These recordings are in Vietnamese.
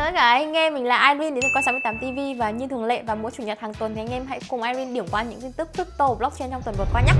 chào tất cả anh em, mình là Irene đến từ Coi 68 TV và như thường lệ vào mỗi chủ nhật hàng tuần thì anh em hãy cùng Irene điểm qua những tin tức crypto blockchain trong tuần vừa qua nhé.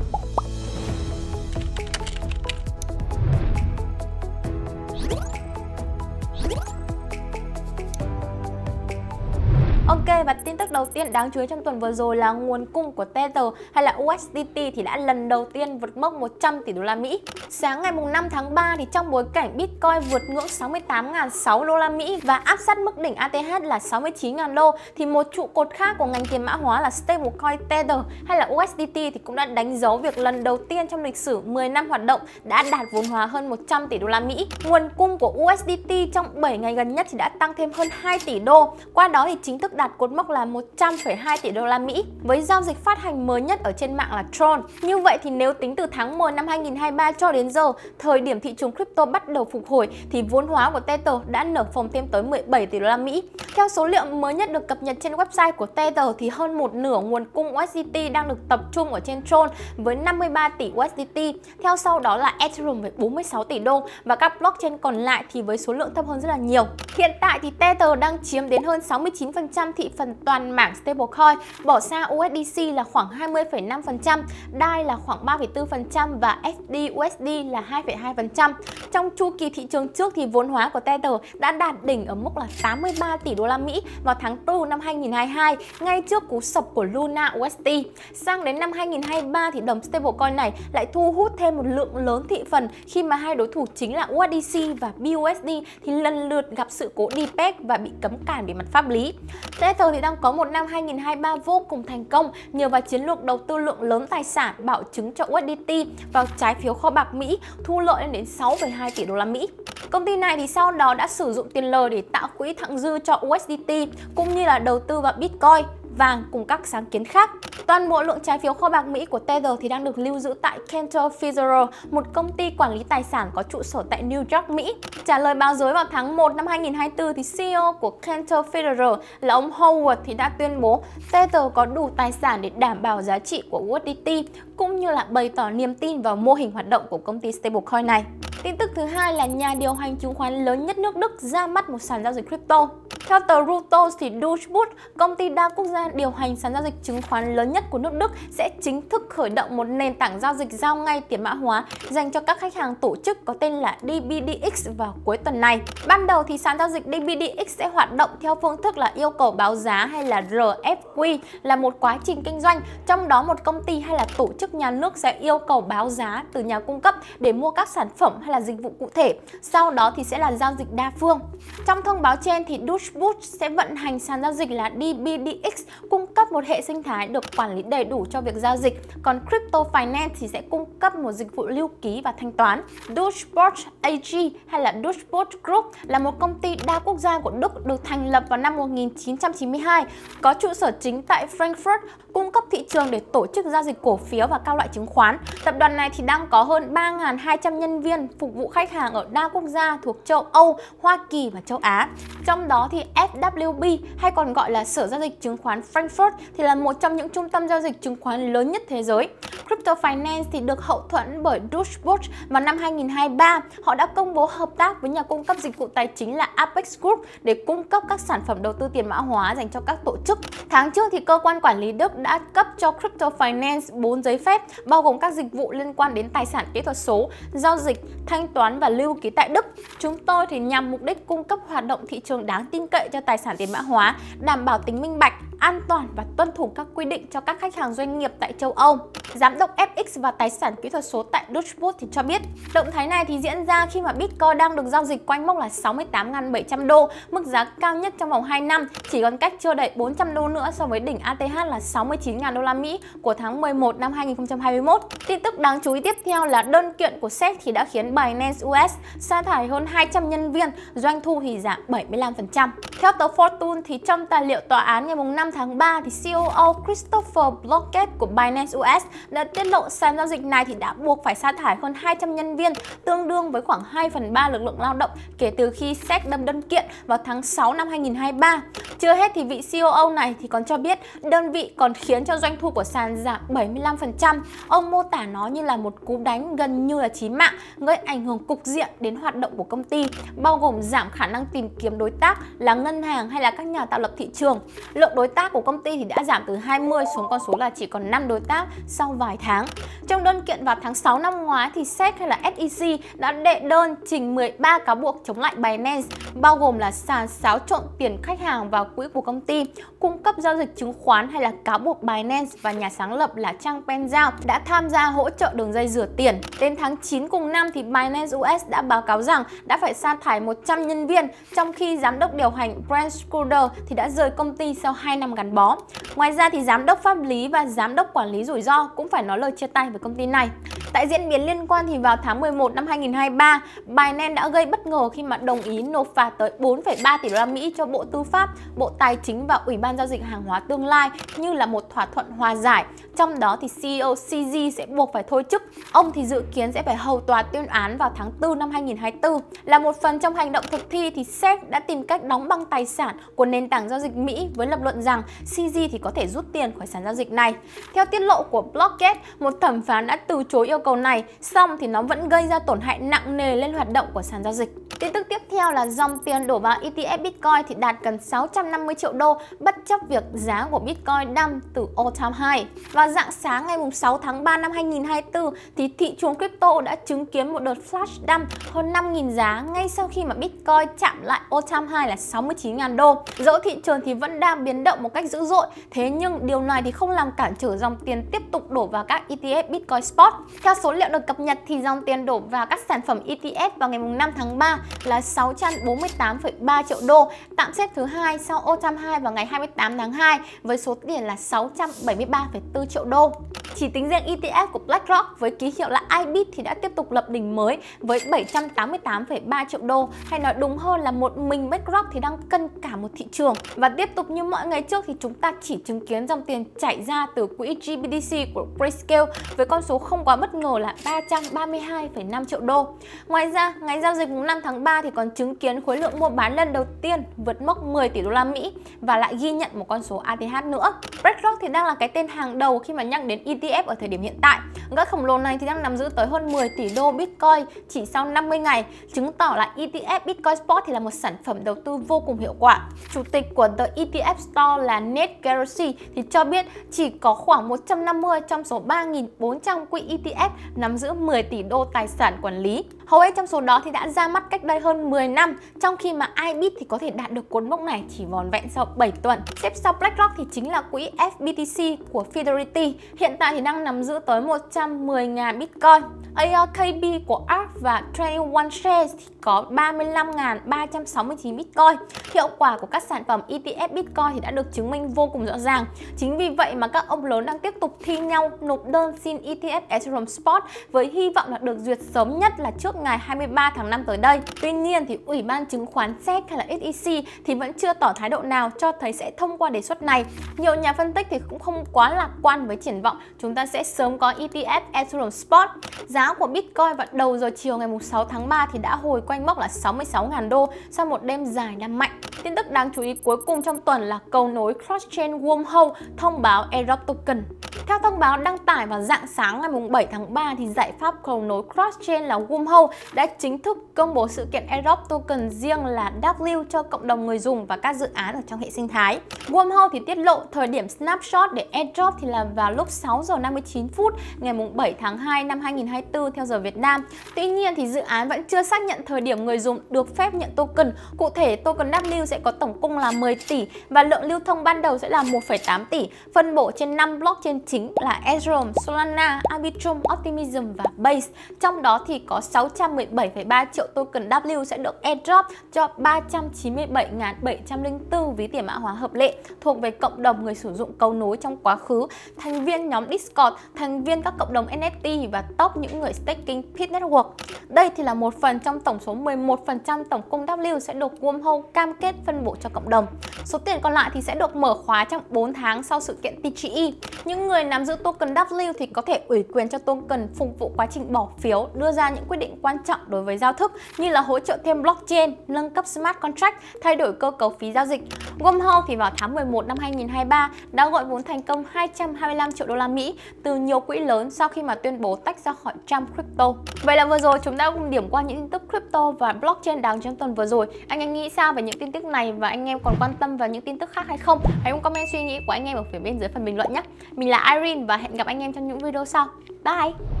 Ok và tin tức đầu tiên đáng chú ý trong tuần vừa rồi là nguồn cung của Tether hay là USDT thì đã lần đầu tiên vượt mốc 100 tỷ đô la Mỹ. Sáng ngày mùng 5 tháng 3 thì trong bối cảnh Bitcoin vượt ngưỡng 68.600 đô la Mỹ và áp sát mức đỉnh ATH là 69.000 đô thì một trụ cột khác của ngành tiền mã hóa là stablecoin Tether hay là USDT thì cũng đã đánh dấu việc lần đầu tiên trong lịch sử 10 năm hoạt động đã đạt vốn hóa hơn 100 tỷ đô la Mỹ. Nguồn cung của USDT trong 7 ngày gần nhất thì đã tăng thêm hơn 2 tỷ đô. Qua đó thì chính thức đạt cột mốc là 100,2 tỷ đô la Mỹ với giao dịch phát hành mới nhất ở trên mạng là Tron. Như vậy thì nếu tính từ tháng 10 năm 2023 cho đến giờ, thời điểm thị trường crypto bắt đầu phục hồi thì vốn hóa của Tether đã nở phòng thêm tới 17 tỷ đô la Mỹ. Theo số liệu mới nhất được cập nhật trên website của Tether thì hơn một nửa nguồn cung USDT đang được tập trung ở trên Tron với 53 tỷ USDT. Theo sau đó là Ethereum với 46 tỷ đô và các blockchain còn lại thì với số lượng thấp hơn rất là nhiều. Hiện tại thì Tether đang chiếm đến hơn 69% thị phần toàn mảng stablecoin, bỏ xa USDC là khoảng 20,5%, DAI là khoảng 3,4% và FDUSD là 2,2%. Trong chu kỳ thị trường trước thì vốn hóa của Tether đã đạt đỉnh ở mức là 83 tỷ đô la Mỹ vào tháng 4 năm 2022, ngay trước cú sập của Luna USD. Sang đến năm 2023 thì đồng stablecoin này lại thu hút thêm một lượng lớn thị phần khi mà hai đối thủ chính là USDC và BUSD thì lần lượt gặp sự cố defect và bị cấm cản về mặt pháp lý. Tether thì đang có một năm 2023 vô cùng thành công nhờ vào chiến lược đầu tư lượng lớn tài sản bảo chứng cho USDT vào trái phiếu kho bạc Mỹ thu lợi lên đến 6,2 tỷ đô la Mỹ. Công ty này thì sau đó đã sử dụng tiền lời để tạo quỹ thặng dư cho USDT cũng như là đầu tư vào Bitcoin vàng cùng các sáng kiến khác. Toàn bộ lượng trái phiếu kho bạc Mỹ của Tether thì đang được lưu giữ tại Cantor Fitzgerald, một công ty quản lý tài sản có trụ sở tại New York, Mỹ. Trả lời báo giới vào tháng 1 năm 2024 thì CEO của Cantor Fitzgerald là ông Howard thì đã tuyên bố Tether có đủ tài sản để đảm bảo giá trị của USDT cũng như là bày tỏ niềm tin vào mô hình hoạt động của công ty stablecoin này. Tin tức thứ hai là nhà điều hành chứng khoán lớn nhất nước Đức ra mắt một sàn giao dịch crypto. Theo tờ Reuters thì Deutsche Börse, công ty đa quốc gia điều hành sàn giao dịch chứng khoán lớn nhất của nước Đức sẽ chính thức khởi động một nền tảng giao dịch giao ngay tiền mã hóa dành cho các khách hàng tổ chức có tên là DBDX vào cuối tuần này. Ban đầu thì sàn giao dịch DBDX sẽ hoạt động theo phương thức là yêu cầu báo giá hay là RFQ là một quá trình kinh doanh, trong đó một công ty hay là tổ chức nhà nước sẽ yêu cầu báo giá từ nhà cung cấp để mua các sản phẩm hay là dịch vụ cụ thể. Sau đó thì sẽ là giao dịch đa phương. Trong thông báo trên thì Deutsche Börse sẽ vận hành sàn giao dịch là DBDX cung cấp một hệ sinh thái được quản lý đầy đủ cho việc giao dịch. Còn Crypto Finance thì sẽ cung cấp một dịch vụ lưu ký và thanh toán. Deutsche AG hay là Deutsche Group là một công ty đa quốc gia của Đức được thành lập vào năm 1992, có trụ sở chính tại Frankfurt, cung cấp thị trường để tổ chức giao dịch cổ phiếu và các loại chứng khoán. Tập đoàn này thì đang có hơn 3.200 nhân viên phục vụ khách hàng ở đa quốc gia thuộc châu Âu, Hoa Kỳ và châu Á. Trong đó thì FWB hay còn gọi là Sở giao dịch chứng khoán Frankfurt thì là một trong những trung tâm giao dịch chứng khoán lớn nhất thế giới. Crypto Finance thì được hậu thuẫn bởi Deutsche Bank vào năm 2023. Họ đã công bố hợp tác với nhà cung cấp dịch vụ tài chính là Apex Group để cung cấp các sản phẩm đầu tư tiền mã hóa dành cho các tổ chức. Tháng trước thì cơ quan quản lý Đức đã cấp cho Crypto Finance 4 giấy phép bao gồm các dịch vụ liên quan đến tài sản kỹ thuật số, giao dịch, thanh toán và lưu ký tại Đức. Chúng tôi thì nhằm mục đích cung cấp hoạt động thị trường đáng tin cậy cho tài sản tiền mã hóa, đảm bảo tính minh bạch, an toàn và tuân thủ các quy định cho các khách hàng doanh nghiệp tại châu Âu. Giám đốc FX và tài sản kỹ thuật số tại Deutsche thì cho biết, động thái này thì diễn ra khi mà Bitcoin đang được giao dịch quanh mốc là 68.700 đô, mức giá cao nhất trong vòng 2 năm, chỉ còn cách chưa đầy 400 đô nữa so với đỉnh ATH là 69.000 đô la Mỹ của tháng 11 năm 2021. Tin tức đáng chú ý tiếp theo là đơn kiện của SEC thì đã khiến Binance US sa thải hơn 200 nhân viên, doanh thu thì giảm 75%. Theo tờ Fortune thì trong tài liệu tòa án ngày 5 tháng 3 thì COO Christopher Blockett của Binance US đã tiết lộ sàn giao dịch này thì đã buộc phải sa thải hơn 200 nhân viên, tương đương với khoảng 2 phần 3 lực lượng lao động kể từ khi SEC đâm đơn kiện vào tháng 6 năm 2023. Chưa hết thì vị COO này thì còn cho biết đơn vị còn khiến cho doanh thu của sàn giảm 75%. Ông mô tả nó như là một cú đánh gần như là chí mạng, gây ảnh hưởng cục diện đến hoạt động của công ty, bao gồm giảm khả năng tìm kiếm đối tác là ngân hàng hay là các nhà tạo lập thị trường. Lượng đối tác của công ty thì đã giảm từ 20 xuống con số là chỉ còn 5 đối tác sau vài tháng. Trong đơn kiện vào tháng 6 năm ngoái thì SEC hay là SEC đã đệ đơn trình 13 cáo buộc chống lại Binance, bao gồm là sàn xáo trộn tiền khách hàng vào quỹ của công ty, cung cấp giao dịch chứng khoán hay là cáo buộc Binance và nhà sáng lập là Trang Penzao đã tham gia hỗ trợ đường dây rửa tiền. Đến tháng 9 cùng năm thì Binance US đã báo cáo rằng đã phải sa thải 100 nhân viên, trong khi giám đốc điều hành Brent Scruder thì đã rời công ty sau 2 năm gắn bó. Ngoài ra thì giám đốc pháp lý và giám đốc quản lý rủi ro cũng phải nói lời chia tay với công ty này. Tại diễn biến liên quan thì vào tháng 11 năm 2023, Binance đã gây bất ngờ khi mà đồng ý nộp phạt tới 4,3 tỷ đô la Mỹ cho Bộ Tư pháp, Bộ Tài chính và Ủy ban giao dịch hàng hóa tương lai như là một thỏa thuận hòa giải. Trong đó thì CEO CZ sẽ buộc phải thôi chức. Ông thì dự kiến sẽ phải hầu tòa tuyên án vào tháng 4 năm 2024. Là một phần trong hành động thực thi thì SEC đã tìm cách đóng băng tài sản của nền tảng giao dịch Mỹ với lập luận rằng CZ thì có thể rút tiền khỏi sàn giao dịch này. Theo tiết lộ của Blockgate, một thẩm phán đã từ chối yêu cầu này, xong thì nó vẫn gây ra tổn hại nặng nề lên hoạt động của sàn giao dịch. Tin tức tiếp theo là dòng tiền đổ vào ETF Bitcoin thì đạt gần 650 triệu đô bất chấp việc giá của Bitcoin đâm từ all time high. Vào dạng sáng ngày 6 tháng 3 năm 2024 thì thị trường crypto đã chứng kiến một đợt flash đâm hơn 5.000 giá ngay sau khi mà Bitcoin chạm lại all time high là 69.000 đô. Dẫu thị trường thì vẫn đang biến động một cách dữ dội, thế nhưng điều này thì không làm cản trở dòng tiền tiếp tục đổ vào các ETF Bitcoin Spot. Theo theo số liệu được cập nhật thì dòng tiền đổ vào các sản phẩm ETF vào ngày 5 tháng 3 là 648,3 triệu đô, tạm xếp thứ hai sau all time high vào ngày 28 tháng 2 với số tiền là 673,4 triệu đô. Chỉ tính riêng ETF của BlackRock với ký hiệu là IBIT thì đã tiếp tục lập đỉnh mới với 788,3 triệu đô hay nói đúng hơn là một mình BlackRock thì đang cân cả một thị trường. Và tiếp tục như mọi ngày trước thì chúng ta chỉ chứng kiến dòng tiền chảy ra từ quỹ GBDC của Grayscale với con số không quá bất ngờ là 332,5 triệu đô. Ngoài ra, ngày giao dịch 5 tháng 3 thì còn chứng kiến khối lượng mua bán lần đầu tiên vượt mốc 10 tỷ đô la Mỹ và lại ghi nhận một con số ATH nữa. BlackRock thì đang là cái tên hàng đầu khi mà nhắc đến ETF ETF ở thời điểm hiện tại. Gã khổng lồ này thì đang nắm giữ tới hơn 10 tỷ đô Bitcoin chỉ sau 50 ngày, chứng tỏ là ETF Bitcoin Spot thì là một sản phẩm đầu tư vô cùng hiệu quả. Chủ tịch của The ETF Store là Nate Gerossi thì cho biết chỉ có khoảng 150 trong số 3.400 quỹ ETF nắm giữ 10 tỷ đô tài sản quản lý. Hầu hết trong số đó thì đã ra mắt cách đây hơn 10 năm, trong khi mà IBIT thì có thể đạt được cuốn mốc này chỉ vòn vẹn sau 7 tuần. Tiếp sau BlackRock thì chính là quỹ FBTC của Fidelity, hiện tại thì đang nắm giữ tới 110.000 Bitcoin. ARKB của ARK và 21 Shares thì có 35.369 Bitcoin. Hiệu quả của các sản phẩm ETF Bitcoin thì đã được chứng minh vô cùng rõ ràng. Chính vì vậy mà các ông lớn đang tiếp tục thi nhau nộp đơn xin ETF Ethereum Spot với hy vọng là được duyệt sớm nhất là trước ngày 23 tháng 5 tới đây. Tuy nhiên thì Ủy ban chứng khoán SEC hay là SEC thì vẫn chưa tỏ thái độ nào cho thấy sẽ thông qua đề xuất này. Nhiều nhà phân tích thì cũng không quá lạc quan với triển vọng chúng ta sẽ sớm có ETF Ethereum Spot. Giá của Bitcoin vào đầu giờ chiều ngày 6 tháng 3 thì đã hồi quanh mốc là 66.000 đô sau một đêm dài đam mạnh. Tin tức đáng chú ý cuối cùng trong tuần là cầu nối cross-chain Wormhole thông báo airdrop token. Theo thông báo đăng tải vào dạng sáng ngày 7 tháng 3 thì giải pháp cầu nối cross-chain là Wormhole đã chính thức công bố sự kiện airdrop token riêng là W cho cộng đồng người dùng và các dự án ở trong hệ sinh thái. Wormhole thì tiết lộ thời điểm snapshot để airdrop thì là vào lúc 6 giờ 59 phút ngày 7 tháng 2 năm 2024 theo giờ Việt Nam. Tuy nhiên thì dự án vẫn chưa xác nhận thời điểm người dùng được phép nhận token. Cụ thể token W sẽ có tổng cung là 10 tỷ và lượng lưu thông ban đầu sẽ là 1,8 tỷ, phân bổ trên 5 blockchain chính là Ethereum, Solana, Arbitrum, Optimism và Base. Trong đó thì có 617,3 triệu token W sẽ được airdrop cho 397.704 ví tiền mã hóa hợp lệ thuộc về cộng đồng người sử dụng cầu nối trong quá khứ, thành viên nhóm Discord, thành viên các cộng đồng NFT và top những người staking Pit Network. Đây thì là một phần trong tổng số 11% tổng cung W sẽ được Wormhole cam kết phân bổ cho cộng đồng. Số tiền còn lại thì sẽ được mở khóa trong 4 tháng sau sự kiện TGE. Những người nắm giữ token W thì có thể ủy quyền cho token phục vụ quá trình bỏ phiếu, đưa ra những quyết định quan trọng đối với giao thức như là hỗ trợ thêm blockchain, nâng cấp smart contract, thay đổi cơ cấu phí giao dịch. Gomho thì vào tháng 11 năm 2023 đã gọi vốn thành công 225 triệu đô la Mỹ từ nhiều quỹ lớn sau khi mà tuyên bố tách ra khỏi Trump Crypto. Vậy là vừa rồi chúng ta cùng điểm qua những tin tức crypto và blockchain đáng trong tuần vừa rồi. Anh em nghĩ sao về những tin tức này và anh em còn quan tâm vào những tin tức khác hay không? Hãy cùng comment suy nghĩ của anh em ở phía bên dưới phần bình luận nhé. Mình là Irene và hẹn gặp anh em trong những video sau. Bye!